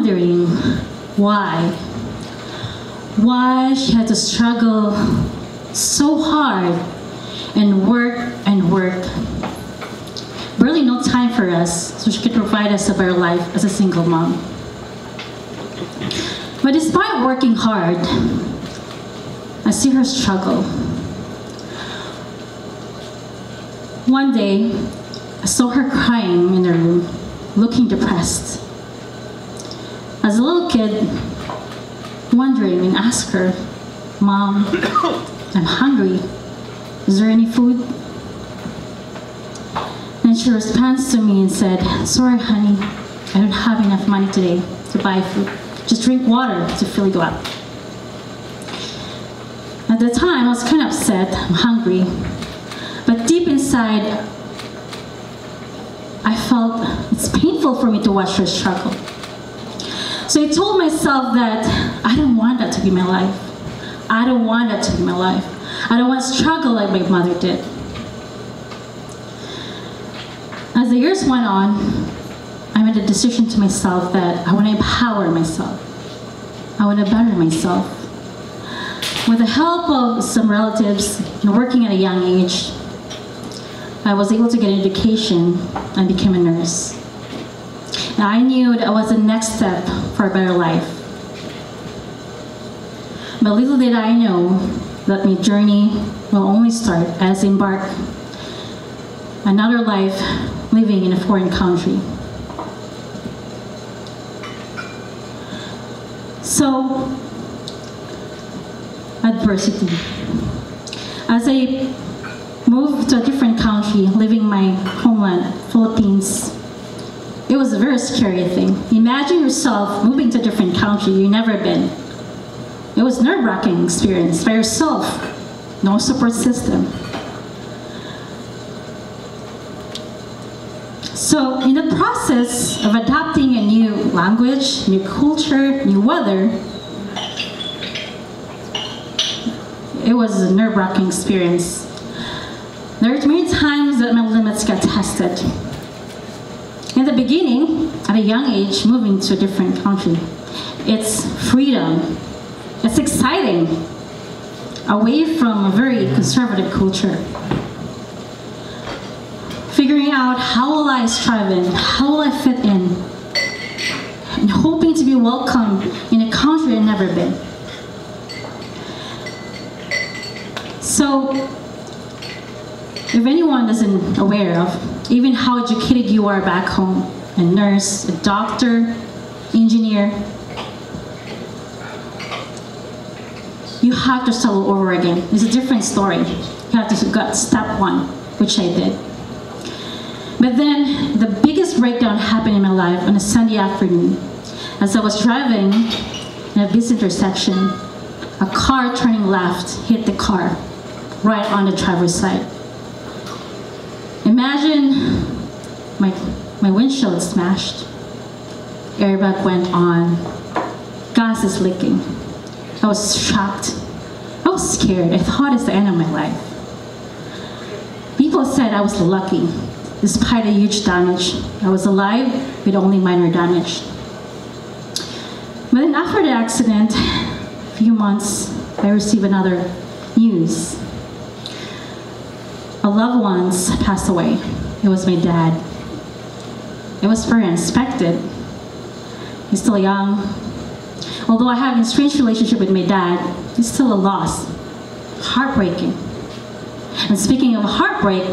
wondering why. Why she had to struggle so hard and work and work. Barely no time for us, so she could provide us a better life as a single mom. But despite working hard, I see her struggle. One day, I saw her crying in her room, looking depressed. As a little kid, wondering and asked her, Mom, I'm hungry. Is there any food? And she responds to me and said, Sorry, honey, I don't have enough money today to buy food. Just drink water to fill you up. At the time, I was kind of upset. I'm hungry. But deep inside, I felt it's painful for me to watch her struggle. So I told myself that I don't want that to be my life. I don't want that to be my life. I don't want to struggle like my mother did. As the years went on, I made a decision to myself that I want to empower myself. I want to better myself. With the help of some relatives and working at a young age, I was able to get an education and became a nurse. And I knew that was the next step for a better life. But little did I know that my journey will only start as I embark another life living in a foreign country. So, adversity. As I moved to a different country, leaving my homeland, it was a very scary thing. Imagine yourself moving to a different country you've never been. It was nerve-wracking experience by yourself, no support system. So in the process of adapting a new language, new culture, new weather, it was a nerve-wracking experience. There were many times that my limits got tested. In the beginning, at a young age, moving to a different country, it's freedom. It's exciting, away from a very conservative culture. Figuring out how will I strive in, how will I fit in, and hoping to be welcome in a country I've never been. So, if anyone isn't aware of, even how educated you are back home, a nurse, a doctor, engineer, you have to start over again. It's a different story. You have to go step one, which I did. But then the biggest breakdown happened in my life on a Sunday afternoon. As I was driving in a busy intersection, a car turning left hit the car right on the driver's side. Imagine my, my windshield smashed, airbag went on, gas is leaking. I was shocked. I was scared. I thought it's the end of my life. People said I was lucky. Despite a huge damage, I was alive with only minor damage. But then after the accident, a few months, I received another news. A loved one's passed away. It was my dad. It was very unexpected. He's still young. Although I have a strange relationship with my dad, it's still a loss. Heartbreaking. And speaking of heartbreak,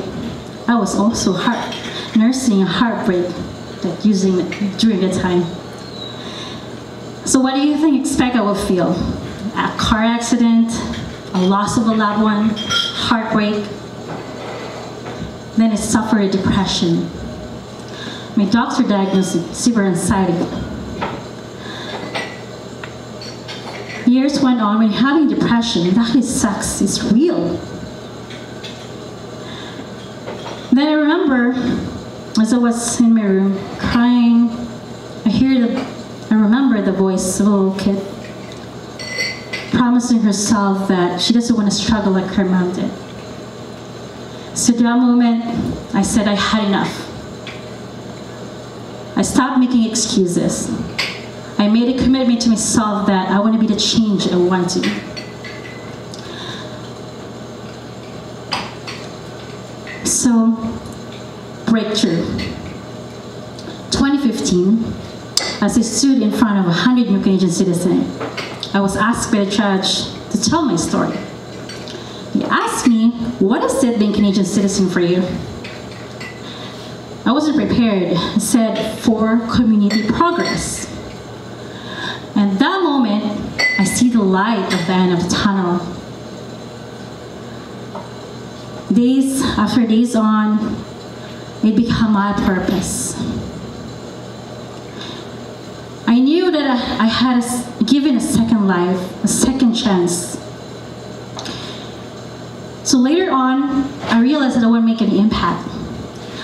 I was also heart nursing a heartbreak that using during the time. So what do you think expect I will feel? A car accident, a loss of a loved one, heartbreak. Then I suffered depression. My doctor diagnosed severe anxiety. Years went on when having depression, that is sucks, it's real. Then I remember, as I was in my room crying, I hear the, I remember the voice of a little kid promising herself that she doesn't want to struggle like her mom did. So that moment, I said I had enough. I stopped making excuses. I made a commitment to myself that I want to be the change I want to be. So, breakthrough. 2015, as I stood in front of 100 new Canadian citizens, I was asked by the judge to tell my story. He asked me, what is it being Canadian citizen for you? I wasn't prepared. He said, for community progress. And that moment, I see the light at the end of the tunnel. Days after days on, it became my purpose. I knew that I had given a second life, a second chance. So later on, I realized that I want to make an impact.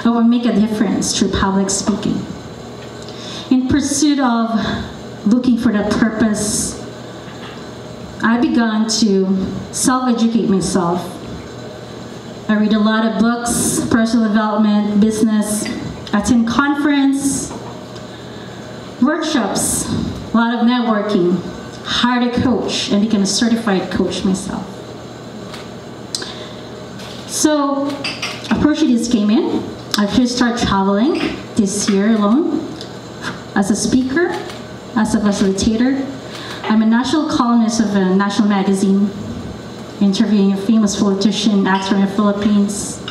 I want to make a difference through public speaking. In pursuit of looking for that purpose, I began to self-educate myself. I read a lot of books, personal development, business, attend conference, workshops, a lot of networking, hired a coach, and became a certified coach myself. So, opportunities came in. I just started traveling this year alone as a speaker, as a facilitator. I'm a national columnist of a national magazine, interviewing a famous politician, actor in the Philippines,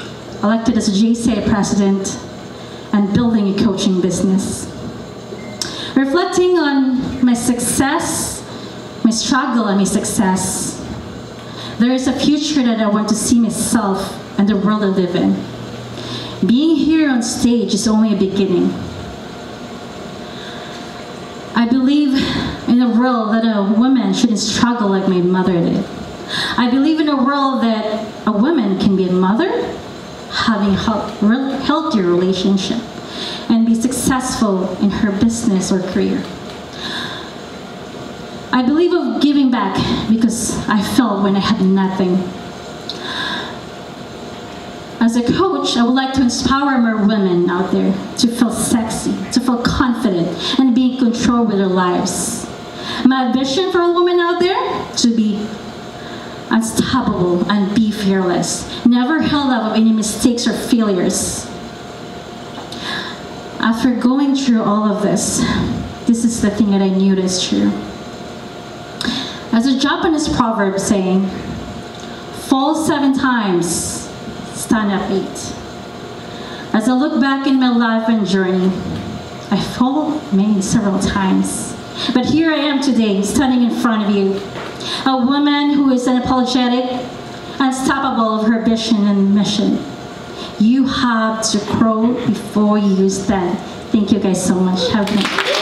elected as a JCI president, and building a coaching business. Reflecting on my success, my struggle, and my success, there is a future that I want to see myself and the world I live in. Being here on stage is only a beginning. I believe in a world that a woman shouldn't struggle like my mother did. I believe in a world that a woman can be a mother, having a healthier relationship, and be successful in her business or career. I believe of giving back because I felt when I had nothing. As a coach, I would like to inspire more women out there to feel sexy, to feel confident, and be in control with their lives. My vision for a woman out there to be unstoppable and be fearless, never held up of any mistakes or failures. After going through all of this, this is the thing that I knew is true. As a Japanese proverb saying, fall seven times, eight. As I look back in my life and journey, I fall many several times. But here I am today, standing in front of you. A woman who is unapologetic, unstoppable of her vision and mission. You have to grow before you stand. Thank you guys so much. Have a.